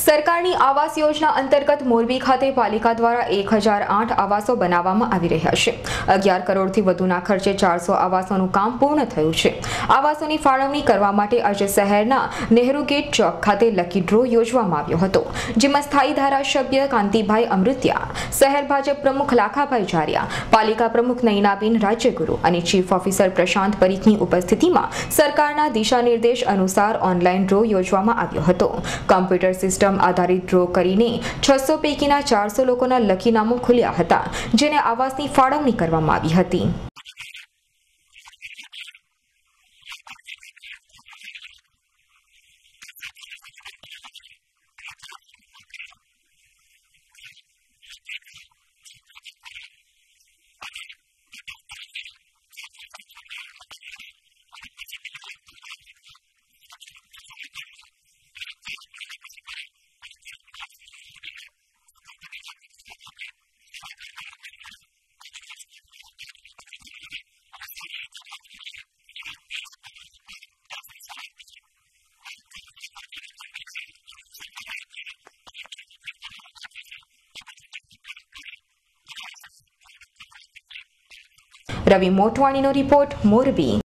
સરકારની આવાસ યોજના અંતર્ગત મોરબી ખાતે પાલિકા દ્વારા એક હજાર આઠ આવાસો બનાવવામાં આવી રહ્યા છે. અગિયાર કરોડથી વધુના ખર્ચે ચારસો આવાસોનું કામ પૂર્ણ થયું છે. આવાસોની ફાળવણી કરવા માટે આજે શહેરના નહેરુ ગેટ ચોક ખાતે લકી ડ્રો યોજવામાં આવ્યો હતો, જેમાં સ્થાયી ધારાસભ્ય કાંતિભાઈ અમૃત્યા, શહેર ભાજપ પ્રમુખ લાખાભાઈ જારિયા, પાલિકા પ્રમુખ નૈનાબેન રાજ્યગુરુ અને ચીફ ઓફિસર પ્રશાંત પરીખની ઉપસ્થિતિમાં સરકારના દિશા નિર્દેશ અનુસાર ઓનલાઈન ડ્રો યોજવામાં આવ્યો હતો. કમ્પ્યુટર સિસ્ટમ આધારિત ડ્રો કરીને છસો પૈકીના ચારસો લોકોના લકીનામો ખુલ્યા હતા, જેને આવાસની ફાળવણી કરવામાં આવી હતી. રવિ મોટવાણીનો રિપોર્ટ મોરબી